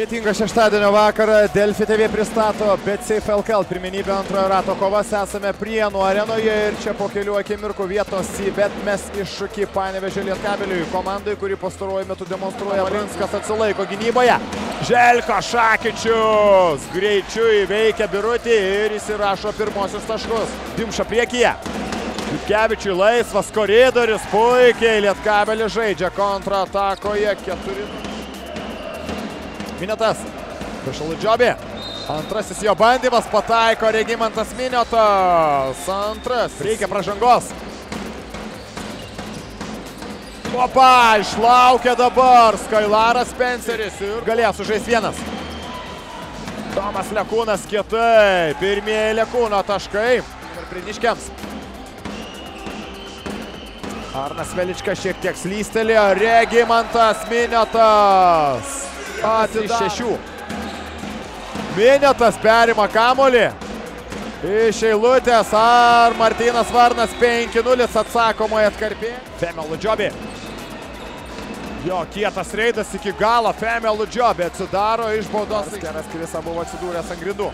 Lietingą šeštadienio vakarą Delfi TV pristato BetSafe LKL pirmenybę antrojo rato kovas. Esame Prienų arenoje ir čia po kelių akimirkų vietos į Betmes iššūkį Panevežė Lietkabeliui. Komandai, kuri pastaruoju metu demonstruoja Valinskas atsilaiko gynyboje. Želko Šakyčius greičiu įveikia Birutį ir įsirašo pirmosius taškus. Dimša priekyje. Jutkevičiui laisvas koridorius, puikiai Lietkabelis žaidžia kontratakoje 4. Minetas. Kašaludžiobė. Antrasis jo bandymas pataiko Regimantas Miniotas. Antras. Reikia pražangos. Opa, išlaukia dabar Skailaras Spenceris ir galės sužaisti vienas. Tomas Lekūnas kietai. Pirmieji Lekūno taškai. Ir priniškiams. Arnas Velička šiek tiek slystelėjo. Regimantas Miniotas. Pats iš šešių. Minėtas perima kamolį. Iš eilutės ar Martynas Varnas 5-0 atsakomoje atkarpė. Femelų džiobė. Jo kietas reidas iki galo. Femelų džiobė atsidaro iš baudos. Geras Krisa buvo atsidūręs ant grindų.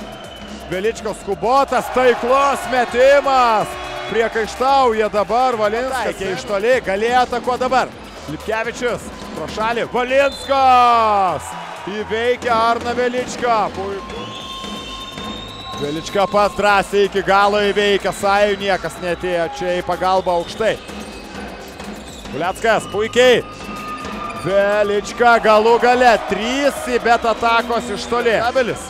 Veličkos skubotas, taiklus metimas. Priekaištauja dabar Valinskas. Iš toli galėjo atakuoti dabar. Lipkevičius pro šalį. Valinskas įveikia Arną Veličką. Velička pats drąsiai iki galo įveikia Sajų. Niekas netėjo čia į pagalbą aukštai. Kuleckas puikiai. Velička galų gale. Trys, bet atakos iš toli. Kabelis.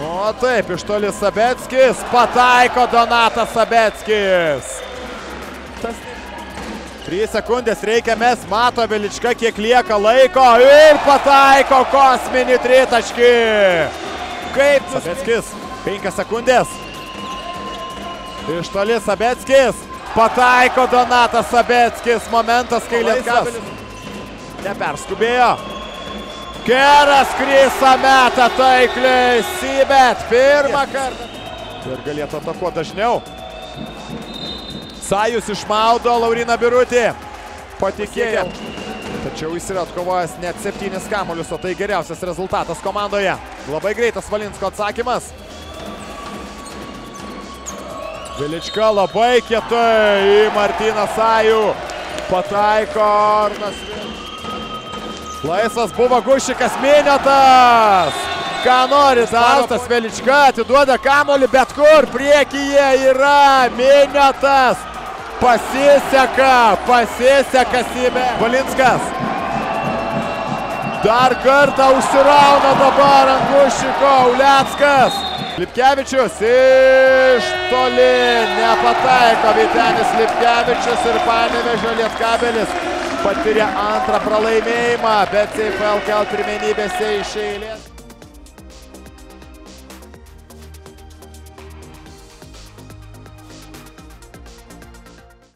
O taip, iš toli Sabeckis. Pataiko Donatas Sabeckis. Tas 3 sekundės reikia mes, mato Velička, kiek lieka laiko ir pataiko kosminį tritaškį. Kaip Sabeckis, 5 sekundės. Iš toli Sabeckis, pataiko Donatas Sabeckis, momentas, kai Lietkabelis neperskubėjo. Geras Krisa meta taikliai, Sibet, pirmą kartą. Ir galėtų atakuoti dažniau. Sajus išmaudo Lauriną Birutį. Patikėjo. Tačiau jis yra atkovojęs net septynis kamolius, o tai geriausias rezultatas komandoje. Labai greitas Valinsko atsakymas. Vilička labai kietai į Martyną Sajų. Pataiko Arnas. Laisvas buvo Gušikas Miniotas. Ką nori Zaustas Velička, atiduoda kamolį bet kur, priekyje yra Miniotas. Pasiseka, pasiseka Sibė. Valinskas. Dar kartą užsirauna dabar ant Gušiko, Uleckas. Lipkevičius iš toli nepataiko Vitenis Lipkevičius ir Panevežio Lietkabelis patiria antrą pralaimėjimą, bet CFL kel pirmenybėse iš eilės.